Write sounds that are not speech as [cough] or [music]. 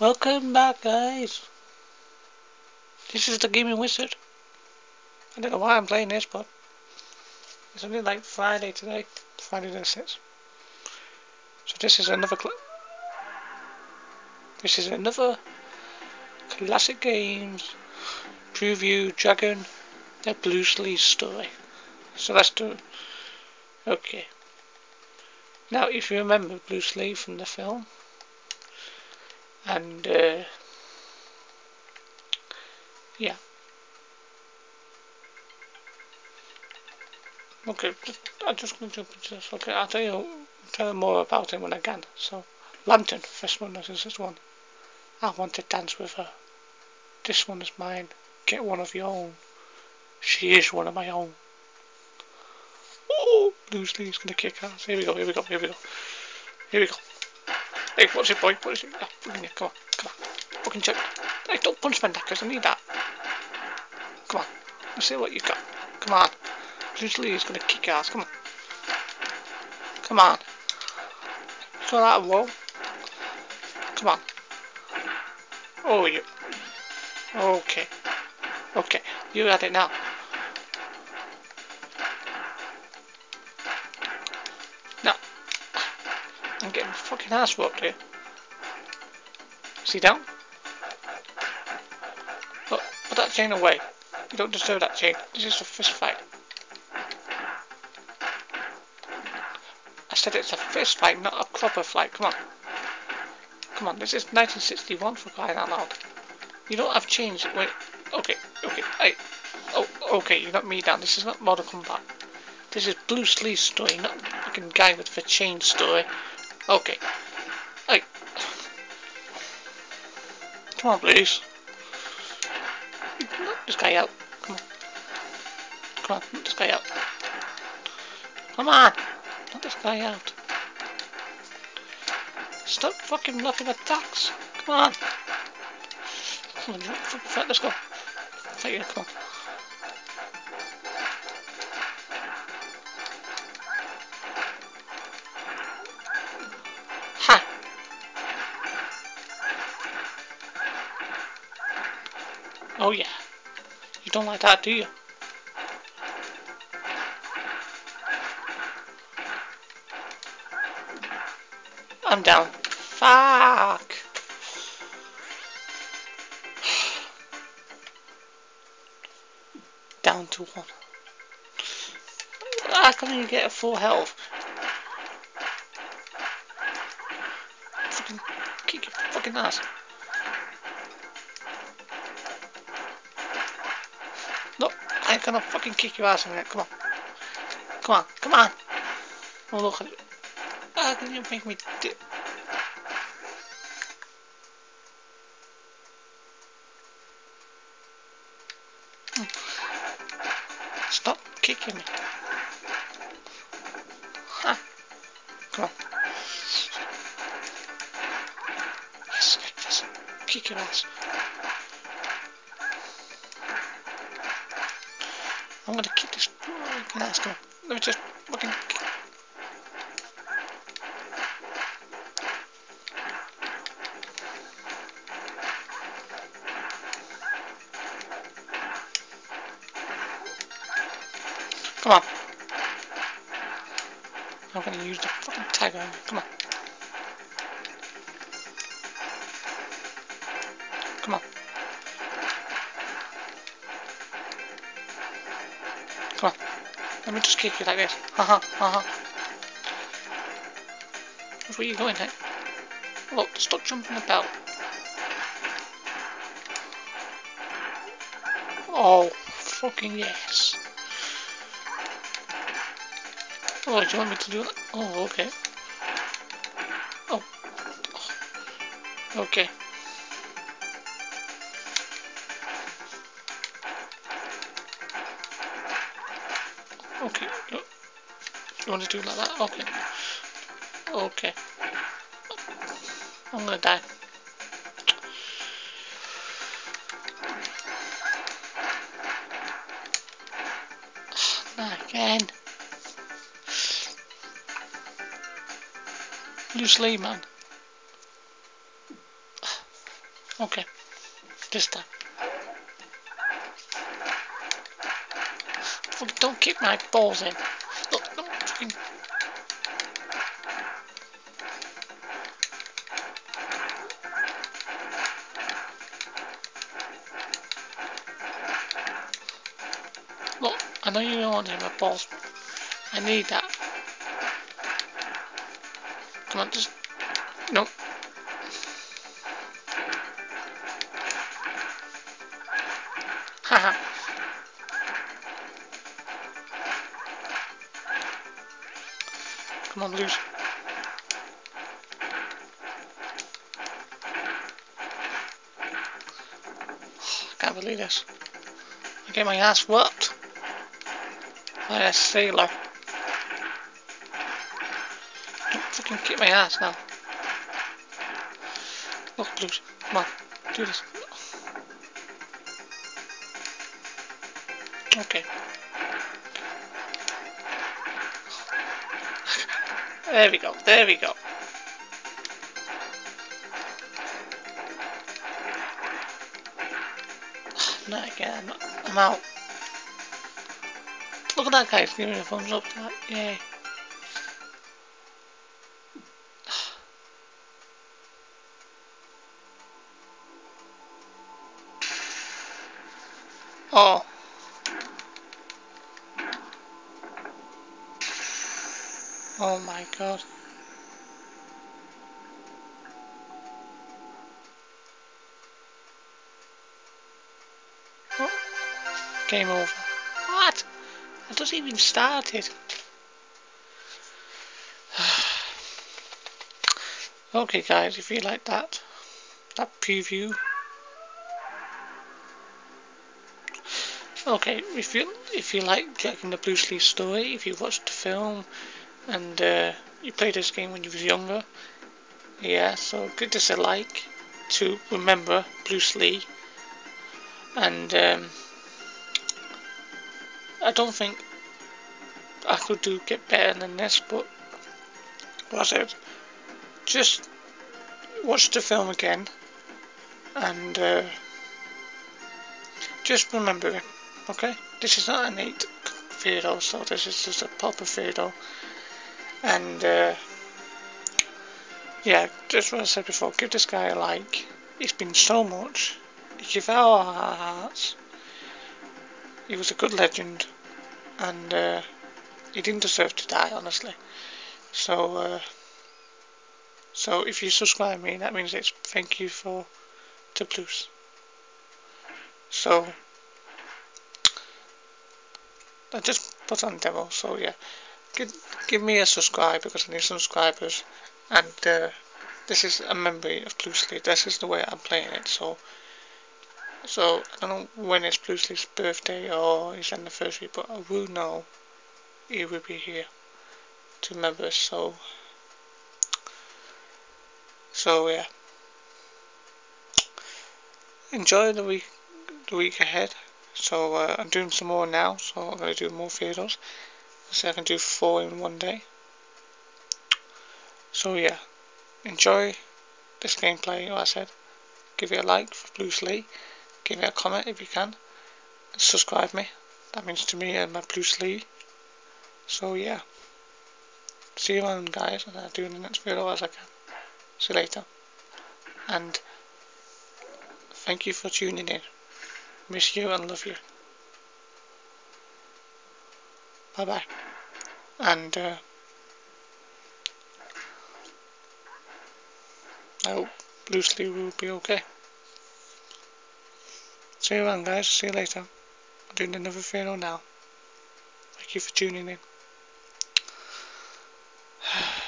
Welcome back, guys. This is the Gaming Wizard. I don't know why I'm playing this, but it's only like Friday today, Friday the 6th. So this is another this is another classic games preview Dragon the Bruce Lee story. So do it. Okay. Now, if you remember Bruce Lee from the film, and uh, yeah. Okay I'm just going to jump into this okay I'll tell you tell you more about him when I can. So Lantern first one this is this one. I want to dance with her. This one is mine. Get one of your own. She is one of my own. Oh blue gonna kick ass. Here we go here we go here we go. Here we go Hey, what's it, boy? What is it? Oh, come on, come on. Fucking check. Hey, don't punch my knackers, I need that. Come on. Let's see what you've got. Come on. Bruce Lee is gonna kick ass. Come on. Come on. Got that wall? Come on. Oh, you. Okay. Okay. You got it now. Getting fucking ass whooped here. See down? Look, put that chain away. You don't deserve that chain. This is a fist fight. I said it's a fist fight, not a proper fight. Come on. Come on, this is 1961 for crying out loud. You don't have chains. Wait. Okay, okay. Hey. Oh, okay, you got me down. This is not Mortal Kombat. This is Bruce Lee's story, not fucking guy with the chain story. Okay. Hey. Come on, please. Let this guy out. Come on. Come on, let this guy out. Come on! Let this guy out. Stop fucking bluffing attacks. Come on. Come on, let's go. Fight you, come on. Oh yeah. You don't like that, do you? I'm down. Fuck. [sighs] down to one. How come you get a full health? Fucking kick your fucking ass. I'm gonna fucking kick your ass in a. Come on. Come on. Come on. Oh, look at it. Ah, can you make me do Stop kicking me. Ha. Come on. Yes, yes. Kick your ass. I'm gonna keep this ass going. Let me just fucking. Come on. I'm gonna use the fucking tag on. Come on. Let me just kick you like this. Haha, haha. Where are you going, eh? Look, stop jumping about. Oh, fucking yes. Oh, do you want me to do that? Oh, okay. Oh. Okay. Okay. You want to do it like that? Okay. Okay. I'm gonna die. [sighs] Not again. You sleep, man. [sighs] Okay. This time. Don't kick my balls in. Look, don't. Look, I know you don't want to my balls. I need that. Come on, just... Nope. Haha. Come on, lose. I can't believe this. I get my ass whooped by a sailor. Don't fucking kick my ass now. Look, Blues. Come on. Do this. Okay. There we go, there we go. [sighs] Not again, I'm out. Look at that guy, giving me a thumbs up. Yay. [sighs] Oh. Oh my god. Oh. Game over. What? It doesn't even started. [sighs] okay guys, if you like that, that preview. Okay, if you if you like Jack and the Bruce Lee story, if you watched the film, and uh, you played this game when you was younger yeah so give this a like to remember Bruce Lee and um, I don't think I could do get better than this but was it just watch the film again and uh, just remember it okay this is not an 8 Theodore so this is just a proper Theodore and uh, yeah, just what I said before, give this guy a like. He's been so much. He gave our hearts. He was a good legend, and uh, he didn't deserve to die, honestly. So, uh, so if you subscribe me, that means it's thank you for the blues. So, I just put on demo. So yeah give, give me a subscribe because I need subscribers and uh, this is a memory of Bruce Lee. This is the way I'm playing it. So, so I don't know when it's Bruce Lee's birthday or his anniversary, but I will know he will be here to remember. So, so yeah. Enjoy the week, the week ahead. So uh, I'm doing some more now. So I'm gonna do more videos so I can do four in one day. So yeah, enjoy this gameplay, like I said. Give it a like for Bruce Lee. Give it a comment if you can. And subscribe me. That means to me and my Bruce Lee. So yeah. See you on guys and I'll do the next video as I can. See you later. And thank you for tuning in. Miss you and love you. Bye bye. And uh, I hope Bruce Lee will be okay. See you around guys, see you later. I'm doing another video now. Thank you for tuning in. [sighs] [sighs]